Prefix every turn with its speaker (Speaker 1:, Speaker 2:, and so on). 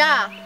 Speaker 1: Yeah.